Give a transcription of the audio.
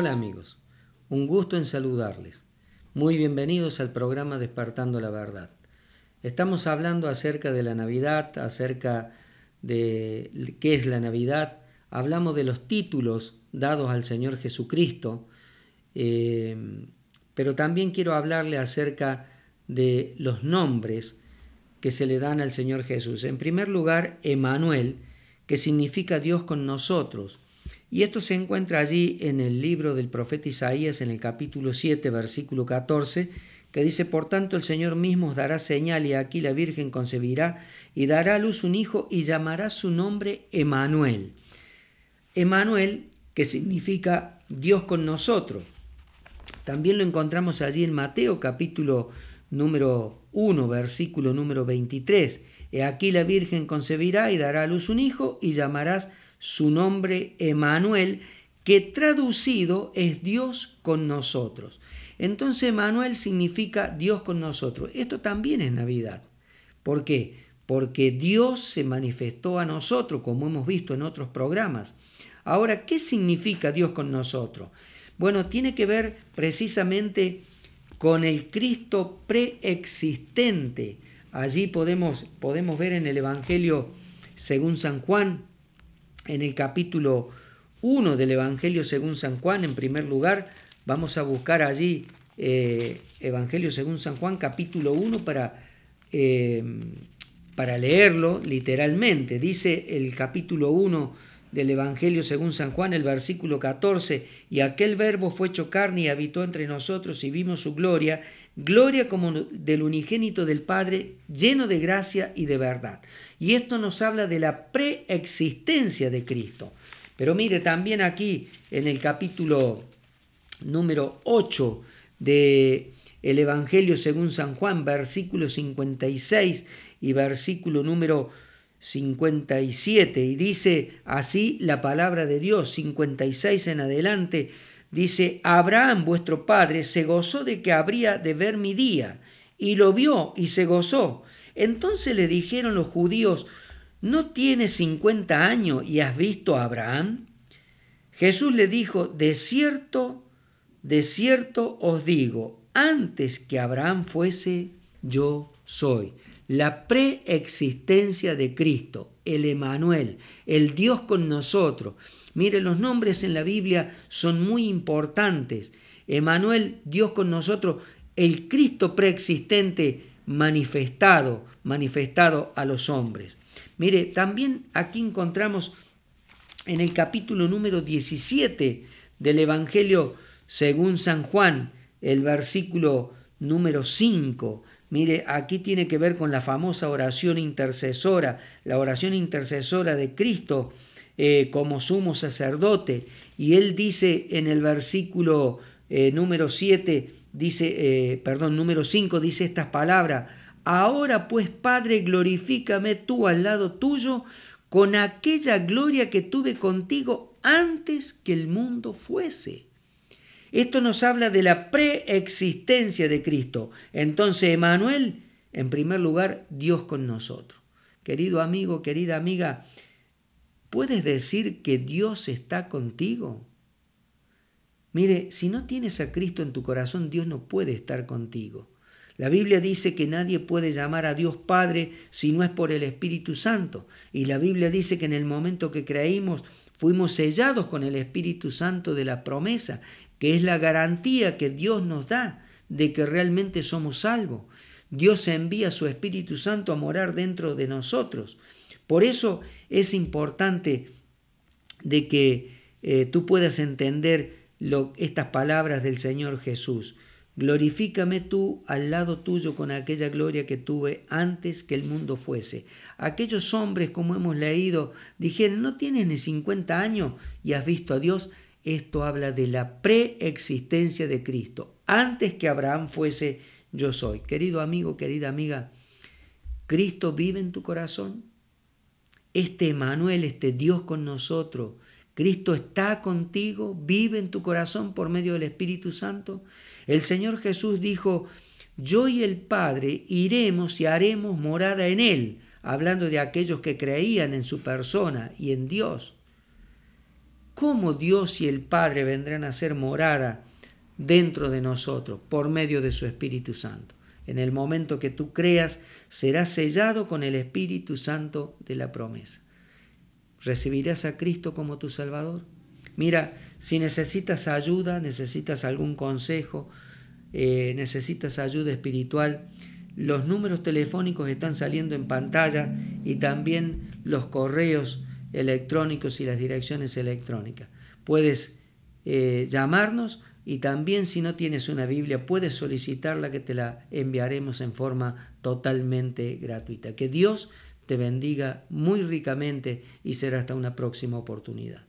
Hola amigos, un gusto en saludarles. Muy bienvenidos al programa Despertando la Verdad. Estamos hablando acerca de la Navidad, acerca de qué es la Navidad. Hablamos de los títulos dados al Señor Jesucristo, eh, pero también quiero hablarle acerca de los nombres que se le dan al Señor Jesús. En primer lugar, Emanuel, que significa Dios con nosotros. Y esto se encuentra allí en el libro del profeta Isaías, en el capítulo 7, versículo 14, que dice, Por tanto el Señor mismo os dará señal y aquí la Virgen concebirá y dará a luz un hijo y llamará su nombre Emanuel. Emanuel, que significa Dios con nosotros. También lo encontramos allí en Mateo capítulo número 1, versículo número 23. He aquí la Virgen concebirá y dará a luz un hijo y llamarás su nombre Emanuel, que traducido es Dios con nosotros. Entonces Emanuel significa Dios con nosotros. Esto también es Navidad. ¿Por qué? Porque Dios se manifestó a nosotros, como hemos visto en otros programas. Ahora, ¿qué significa Dios con nosotros? Bueno, tiene que ver precisamente con el Cristo preexistente. Allí podemos, podemos ver en el Evangelio según San Juan, en el capítulo 1 del Evangelio según San Juan, en primer lugar, vamos a buscar allí eh, Evangelio según San Juan, capítulo 1, para, eh, para leerlo literalmente. Dice el capítulo 1 del Evangelio según San Juan, el versículo 14, y aquel verbo fue hecho carne y habitó entre nosotros y vimos su gloria, gloria como del unigénito del Padre, lleno de gracia y de verdad. Y esto nos habla de la preexistencia de Cristo. Pero mire, también aquí en el capítulo número 8 de el Evangelio según San Juan, versículo 56 y versículo número 57 y dice así la palabra de Dios 56 en adelante dice Abraham vuestro padre se gozó de que habría de ver mi día y lo vio y se gozó entonces le dijeron los judíos ¿no tienes 50 años y has visto a Abraham? Jesús le dijo de cierto de cierto os digo antes que Abraham fuese yo soy la preexistencia de Cristo, el Emanuel, el Dios con nosotros. Mire, los nombres en la Biblia son muy importantes. Emanuel, Dios con nosotros, el Cristo preexistente manifestado, manifestado a los hombres. Mire, también aquí encontramos en el capítulo número 17 del Evangelio según San Juan, el versículo número 5, Mire, aquí tiene que ver con la famosa oración intercesora, la oración intercesora de Cristo eh, como sumo sacerdote. Y él dice en el versículo eh, número 7, dice, eh, perdón, número 5, dice estas palabras, ahora pues Padre, glorifícame tú al lado tuyo con aquella gloria que tuve contigo antes que el mundo fuese. Esto nos habla de la preexistencia de Cristo. Entonces, Emanuel, en primer lugar, Dios con nosotros. Querido amigo, querida amiga, ¿puedes decir que Dios está contigo? Mire, si no tienes a Cristo en tu corazón, Dios no puede estar contigo. La Biblia dice que nadie puede llamar a Dios Padre si no es por el Espíritu Santo. Y la Biblia dice que en el momento que creímos, fuimos sellados con el Espíritu Santo de la promesa que es la garantía que Dios nos da de que realmente somos salvos. Dios envía su Espíritu Santo a morar dentro de nosotros. Por eso es importante de que eh, tú puedas entender lo, estas palabras del Señor Jesús. Glorifícame tú al lado tuyo con aquella gloria que tuve antes que el mundo fuese. Aquellos hombres, como hemos leído, dijeron, no tienes ni 50 años y has visto a Dios. Esto habla de la preexistencia de Cristo. Antes que Abraham fuese yo soy. Querido amigo, querida amiga, ¿Cristo vive en tu corazón? Este Emanuel, este Dios con nosotros, Cristo está contigo, vive en tu corazón por medio del Espíritu Santo. El Señor Jesús dijo, yo y el Padre iremos y haremos morada en Él, hablando de aquellos que creían en su persona y en Dios. cómo Dios y el Padre vendrán a ser morada dentro de nosotros por medio de su Espíritu Santo. En el momento que tú creas, serás sellado con el Espíritu Santo de la promesa. ¿Recibirás a Cristo como tu Salvador? Mira, si necesitas ayuda, necesitas algún consejo, eh, necesitas ayuda espiritual, los números telefónicos están saliendo en pantalla y también los correos electrónicos y las direcciones electrónicas. Puedes eh, llamarnos y también si no tienes una Biblia puedes solicitarla que te la enviaremos en forma totalmente gratuita. Que Dios te bendiga muy ricamente y será hasta una próxima oportunidad.